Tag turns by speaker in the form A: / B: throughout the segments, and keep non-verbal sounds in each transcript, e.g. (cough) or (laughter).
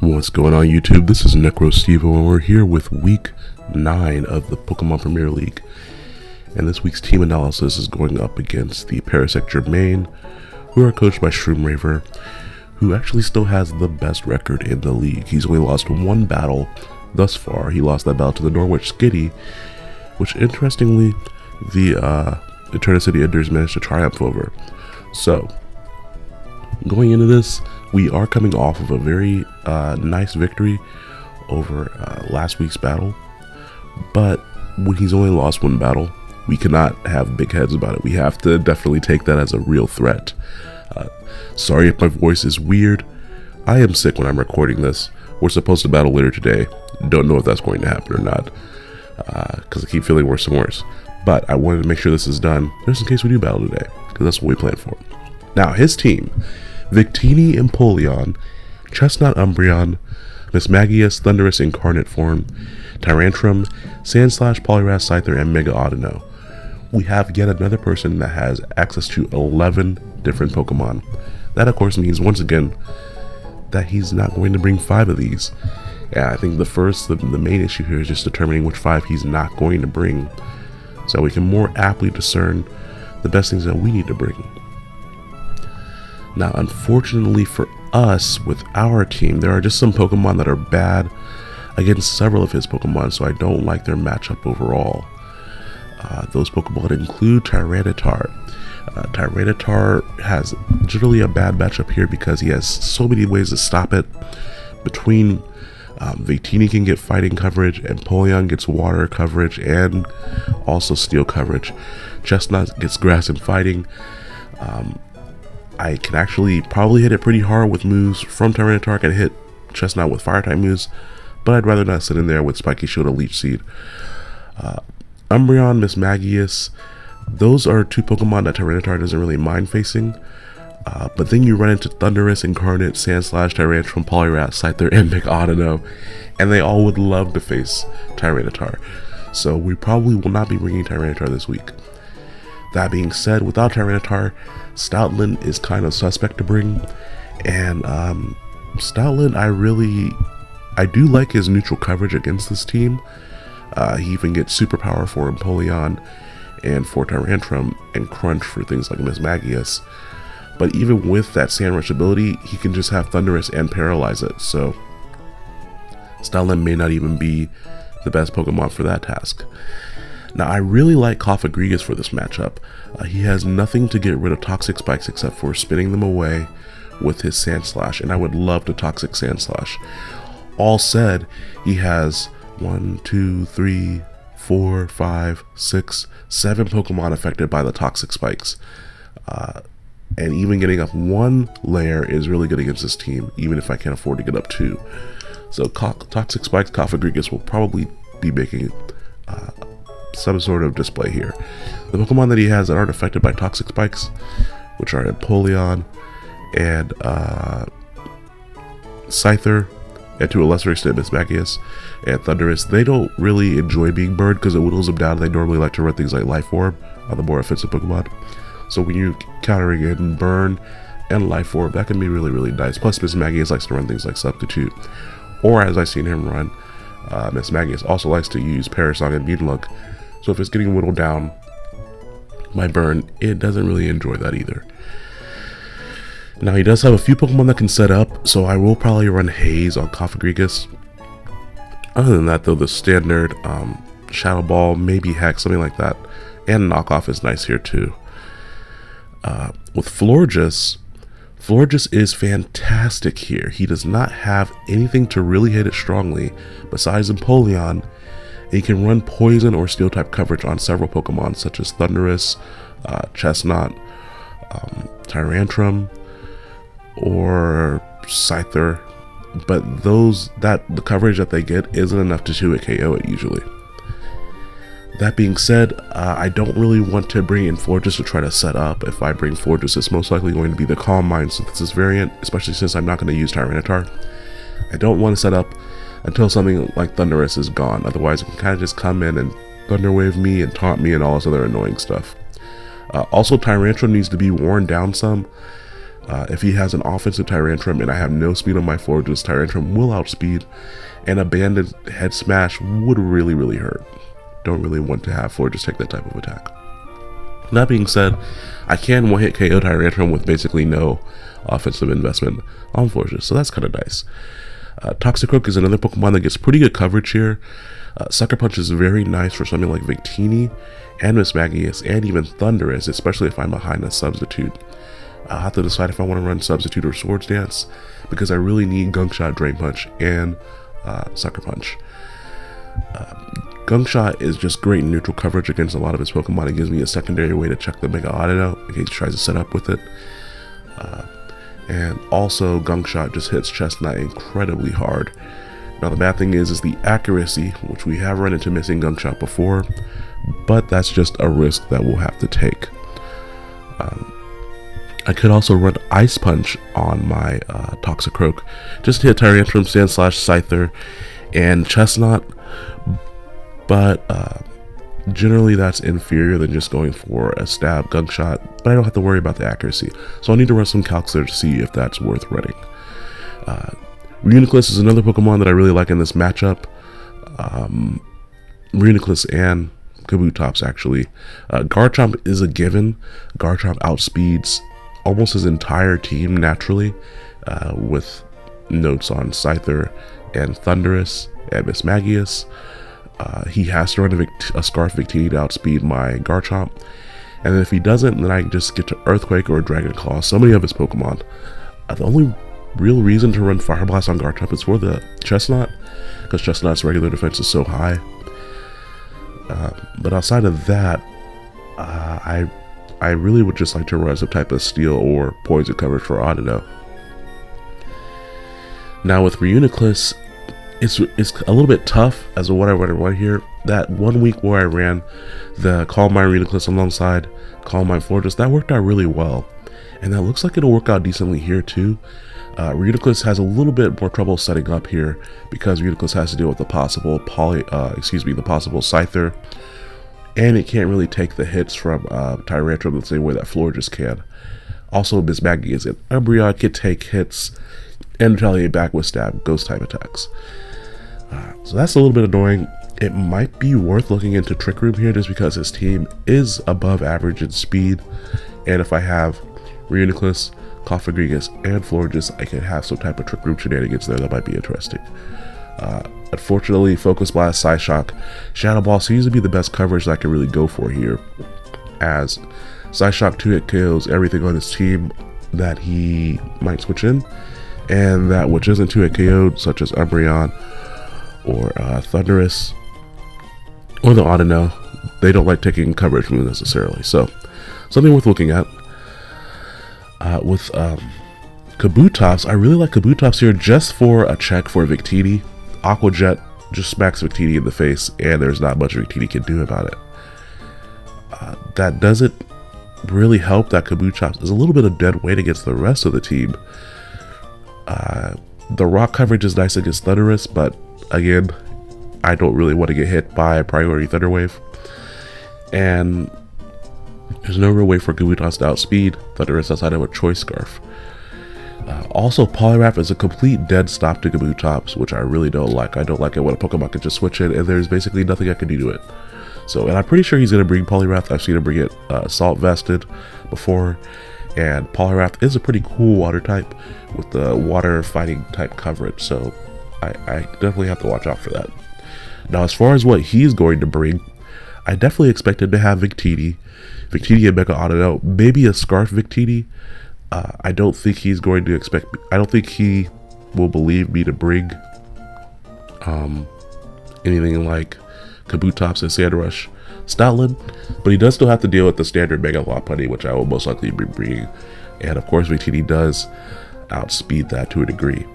A: What's going on YouTube? This is NecroStevo and we're here with week 9 of the Pokemon Premier League. And this week's team analysis is going up against the Parasect Germain, who are coached by Shroomraver, who actually still has the best record in the league. He's only lost one battle thus far. He lost that battle to the Norwich Skitty, which interestingly, the uh, Eterna City Enders managed to triumph over. So, going into this, we are coming off of a very uh, nice victory over uh, last week's battle, but when he's only lost one battle, we cannot have big heads about it. We have to definitely take that as a real threat. Uh, sorry if my voice is weird. I am sick when I'm recording this. We're supposed to battle later today. Don't know if that's going to happen or not, because uh, I keep feeling worse and worse. But I wanted to make sure this is done just in case we do battle today, because that's what we plan for. Now, his team Victini Empoleon, Chesnaught Umbreon, Mismagius Thundurus Incarnate Form, Tyrantrum, Sandslash Poliwrath Scyther, and Mega Audino. We have yet another person that has access to 11 different Pokemon. That, of course, means once again that he's not going to bring five of these. Yeah, I think the first, the, the main issue here is just determining which five he's not going to bring, so we can more aptly discern the best things that we need to bring. Now, unfortunately for us, with our team, there are just some Pokemon that are bad against several of his Pokemon, so I don't like their matchup overall. Uh, those Pokemon include Tyranitar. Uh, Tyranitar has generally a bad matchup here because he has so many ways to stop it. Between um, Victini can get fighting coverage, and Polion gets water coverage and also steel coverage. Chesnaught gets grass and fighting. Um, I can actually probably hit it pretty hard with moves from Tyranitar. Can hit Chesnaught with fire type moves, but I'd rather not sit in there with Spiky Shield or Leech Seed. Uh, Umbreon, Mismagius, those are two Pokemon that Tyranitar doesn't really mind facing. Uh, but then you run into Thundurus, Incarnate, Sandslash, Tyrantrum, Poliwrath, Scyther, (laughs) and Audino, and they all would love to face Tyranitar. So we probably will not be bringing Tyranitar this week. That being said, without Tyranitar, Stoutland is kind of suspect to bring, and um, Stoutland, I really, I do like his neutral coverage against this team. Uh, he even gets superpower for Empoleon and for Tyrantrum and Crunch for things like Mismagius. But even with that Sand Rush ability, he can just have Thundurus and paralyze it, so Stoutland may not even be the best Pokemon for that task. Now, I really like Cofagrigus for this matchup. Uh, he has nothing to get rid of Toxic Spikes except for spinning them away with his Sand Slash, and I would love to Toxic Sand Slash. All said, he has one, two, three, four, five, six, seven Pokemon affected by the Toxic Spikes. Uh, and even getting up one layer is really good against this team, even if I can't afford to get up two. So Toxic Spikes Cofagrigus will probably be making uh, some sort of display here. The Pokemon that he has that aren't affected by Toxic Spikes, which are Empoleon and uh, Scyther, and to a lesser extent Mismagius and Thundurus, they don't really enjoy being burned because it whittles them down. They normally like to run things like Life Orb on the more offensive Pokemon. So when you're countering it and Burn and Life Orb, that can be really, really nice. Plus, Mismagius likes to run things like Substitute. Or as I've seen him run, uh, Mismagius also likes to use Perish Song and Mean Look. So if it's getting whittled down, my burn, it doesn't really enjoy that either. Now he does have a few Pokemon that can set up, so I will probably run Haze on Cofagrigus. Other than that though, the standard um, Shadow Ball, maybe Hex, something like that, and Knockoff is nice here too. Uh, with Florges, Florges is fantastic here. He does not have anything to really hit it strongly besides Empoleon he can run poison or steel type coverage on several Pokemon such as Thundurus, uh, Chesnaught, um, Tyrantrum, or Scyther. But those that the coverage that they get isn't enough to 2 KO it usually. That being said, uh, I don't really want to bring in Florges to try to set up. If I bring Florges, it's most likely going to be the Calm Mind Synthesis variant, especially since I'm not going to use Tyranitar. I don't want to set up until something like Thundurus is gone. Otherwise, it can kind of just come in and Thunderwave me and taunt me and all this other annoying stuff. Uh, also, Tyrantrum needs to be worn down some. Uh, if he has an offensive Tyrantrum and I have no speed on my Florges, Tyrantrum will outspeed, and a banded head smash would really, really hurt. Don't really want to have Florges take that type of attack. That being said, I can one hit KO Tyrantrum with basically no offensive investment on Florges, so that's kind of nice. Uh, Toxicroak is another Pokemon that gets pretty good coverage here. Uh, Sucker Punch is very nice for something like Victini and Mismagius and even Thundurus, especially if I'm behind a substitute. I'll have to decide if I want to run substitute or swords dance because I really need gunk shot, drain punch, and uh, sucker punch. Uh, gunk shot is just great neutral coverage against a lot of his Pokemon. It gives me a secondary way to check the Mega Audino in case he tries to set up with it. Uh, and also, gunk shot just hits Chesnaught incredibly hard. Now the bad thing is, is the accuracy, which we have run into missing gunk shot before, but that's just a risk that we'll have to take. Um, I could also run Ice Punch on my uh, Toxicroak, just hit Tyrantrum, Sand Slash, Scyther, and Chesnaught, but uh, generally that's inferior than just going for a stab gunk shot, but I don't have to worry about the accuracy, so I'll need to run some calcs there to see if that's worth running. Uh, Reuniclus is another Pokemon that I really like in this matchup. Um, Reuniclus and Kabutops actually. Uh, Garchomp is a given. Garchomp outspeeds almost his entire team naturally, uh, with notes on Scyther and Thundurus and Mismagius. Uh, he has to run a, Vict a Scarf Victini to outspeed my Garchomp. And then if he doesn't, then I can just get to Earthquake or Dragon Claw, so many of his Pokemon. Uh, the only real reason to run Fire Blast on Garchomp is for the Chesnaught, because Chesnaught's regular defense is so high. Uh, but outside of that, uh, I I really would just like to run some type of steel or poison coverage for Audino. Now with Reuniclus, it's it's a little bit tough as to what I to run here. That one week where I ran the Calm Mind Reuniclus alongside Calm Mind Florges, that worked out really well. And that looks like it'll work out decently here too. Uh, has a little bit more trouble setting up here because Reuniclus has to deal with the possible poly, uh, excuse me, the possible Scyther and it can't really take the hits from uh, Tyrantrum the same way that Florges can. Also, Mismagius and Umbreon can take hits and retaliate back with stab, ghost type attacks. Uh, so that's a little bit annoying. It might be worth looking into Trick Room here just because his team is above average in speed. And if I have Reuniclus, Cofagrigus, and Florges, I can have some type of Trick Room shenanigans there that might be interesting. Uh, unfortunately, Focus Blast, Psyshock, Shadow Ball seems to be the best coverage that I can really go for here. As Psyshock 2 hit kills everything on his team that he might switch in, and that which isn't 2 hit KO'd, such as Umbreon or uh, Thundurus or the Audino, they don't like taking coverage moves necessarily. So, something worth looking at. Uh, with um, Kabutops, I really like Kabutops here just for a check for Victini. Aqua Jet just smacks Victini in the face, and there's not much Victini can do about it. Uh, that doesn't really help that Kabutops is a little bit of dead weight against the rest of the team. Uh, the rock coverage is nice against Thundurus, but again, I don't really want to get hit by a priority Thunder Wave. And there's no real way for Kabutops to outspeed Thundurus outside of a Choice Scarf. Uh, also, Poliwrath is a complete dead stop to Kabutops, which I really don't like. I don't like it when a Pokemon can just switch it and there's basically nothing I can do to it. So, and I'm pretty sure he's going to bring Poliwrath. I've seen him bring it uh, Salt Vested before. And Poliwrath is a pretty cool water type with the water fighting type coverage. So I, I definitely have to watch out for that. Now, as far as what he's going to bring, I definitely expected to have Victini, Victini and Mega Audino, maybe a Scarf Victini, uh, I don't think he's going to expect. I don't think he will believe me to bring um, anything like Kabutops and Sandrush Stoutland, but he does still have to deal with the standard Mega Lopunny, which I will most likely be bringing. And of course, Victini does outspeed that to a degree.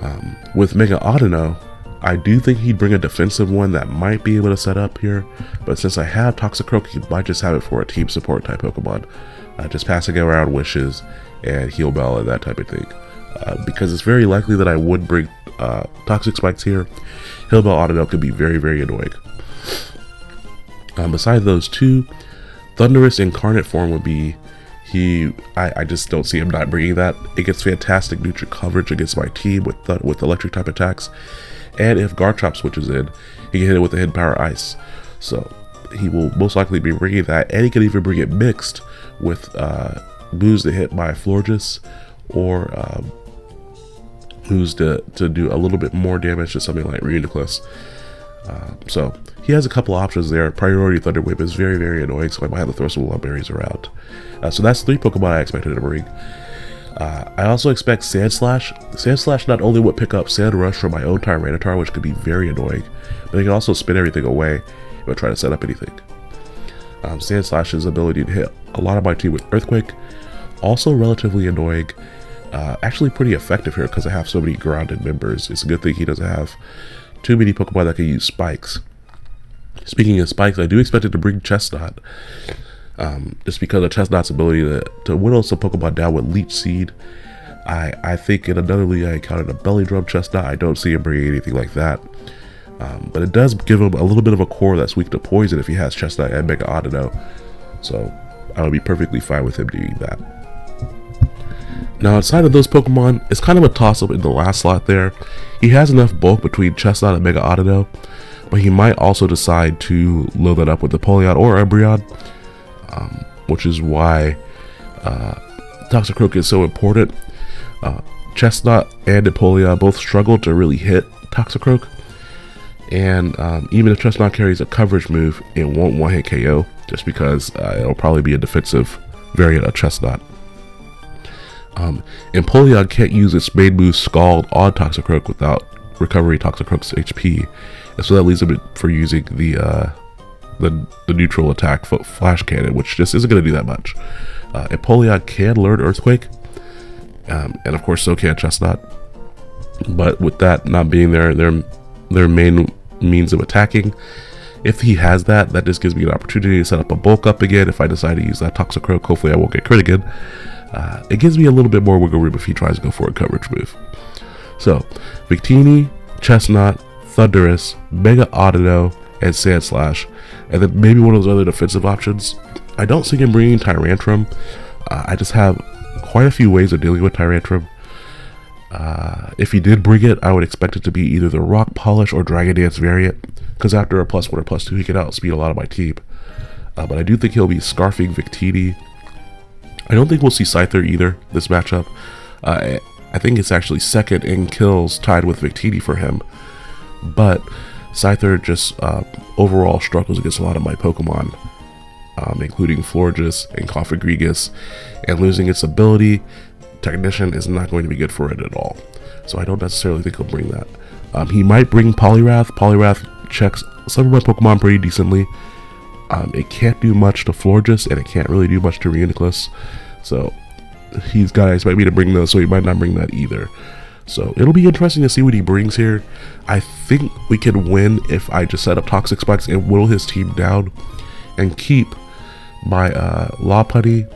A: Um, with Mega Audino, I do think he'd bring a defensive one that might be able to set up here, but since I have Toxicroak, he might just have it for a team support type Pokemon uh, just passing around wishes and heal bell and that type of thing. Uh, because it's very likely that I would bring uh, toxic spikes here. Heal bell Audino could be very, very annoying. Um, besides those two, Thundurus incarnate form would be he, I, I just don't see him not bringing that. It gets fantastic neutral coverage against my team with the, with electric type attacks, and if Garchomp switches in, he can hit it with the hidden power ice. So he will most likely be bringing that, and he can even bring it mixed with uh, moves that hit my Florges or um, moves to, to do a little bit more damage to something like Reuniclus. Uh, so he has a couple options there. Priority Thunder Wave is very, very annoying, so I might have to throw some Lum Berries around. Uh, so that's three Pokemon I expected to bring. Uh, I also expect Sand Slash. Sand Slash not only would pick up Sand Rush from my own Tyranitar, which could be very annoying, but it can also spin everything away if I try to set up anything. Um, Sandslash's ability to hit a lot of my team with Earthquake, also relatively annoying. Uh, actually pretty effective here because I have so many grounded members. It's a good thing he doesn't have too many Pokemon that can use spikes. Speaking of spikes, I do expect it to bring Chesnaught. Um, just because of Chesnaught's ability to, to whittle some Pokemon down with Leech Seed. I, I think in another league I encountered a Belly Drum Chesnaught. I don't see him bringing anything like that. Um, but it does give him a little bit of a core that's weak to poison if he has Chesnaught and Mega Audino. So I would be perfectly fine with him doing that. Now outside of those Pokemon, it's kind of a toss-up in the last slot there. He has enough bulk between Chesnaught and Mega Audino, but he might also decide to load that up with the Polion or Umbreon, um, which is why uh, Toxicroak is so important. Uh, Chesnaught and Empoleon both struggle to really hit Toxicroak, and um, even if Chesnaught carries a coverage move, it won't one-hit KO, just because uh, it'll probably be a defensive variant of Chesnaught. Um, Empoleon can't use its main move Scald on Toxicroak without recovering Toxicroak's HP, and so that leaves him for using the uh, the, the neutral attack Flash Cannon, which just isn't going to do that much. Uh, Empoleon can learn Earthquake, um, and of course so can Chesnaught, but with that not being their their their main means of attacking, if he has that, that just gives me an opportunity to set up a bulk up again. If I decide to use that Toxicroak, hopefully I won't get crit again. Uh, it gives me a little bit more wiggle room if he tries to go for a coverage move. So, Victini, Chesnaught, Thundurus, Mega Audino, and Sandslash, and then maybe one of those other defensive options. I don't see him bringing Tyrantrum. Uh, I just have quite a few ways of dealing with Tyrantrum. Uh, if he did bring it, I would expect it to be either the Rock Polish or Dragon Dance variant, because after a plus one or plus two, he can outspeed a lot of my team. Uh, but I do think he'll be scarfing Victini, I don't think we'll see Scyther either this matchup. Uh, I think it's actually second in kills tied with Victini for him. But Scyther just uh, overall struggles against a lot of my Pokemon, um, including Florges and Cofagrigus, and losing its ability, Technician is not going to be good for it at all. So I don't necessarily think he'll bring that. Um, he might bring Poliwrath. Poliwrath checks some of my Pokemon pretty decently. Um, it can't do much to Florges, and it can't really do much to Reuniclus. So he's got to expect me to bring those, so he might not bring that either. So it'll be interesting to see what he brings here. I think we can win if I just set up Toxic Spikes and whittle his team down and keep my uh, Putty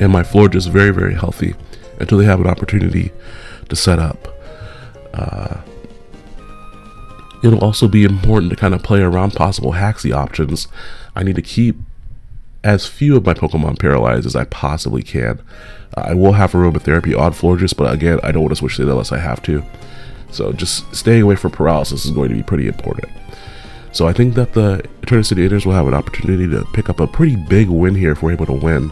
A: and my Florges very, very healthy until they have an opportunity to set up. Uh, it'll also be important to kind of play around possible Haxie options. I need to keep as few of my Pokemon paralyzed as I possibly can. I will have aromatherapy on Florges, but again, I don't want to switch to it unless I have to. So just staying away from paralysis is going to be pretty important. So I think that the Eterna City Enders will have an opportunity to pick up a pretty big win here if we're able to win.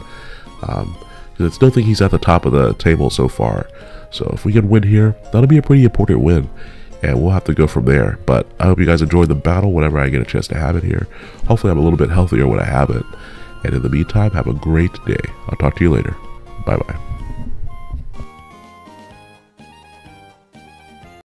A: Um, I still think he's at the top of the table so far. So if we can win here, that'll be a pretty important win and we'll have to go from there. But I hope you guys enjoy the battle whenever I get a chance to have it here. Hopefully I'm a little bit healthier when I have it. And in the meantime, have a great day. I'll talk to you later. Bye-bye.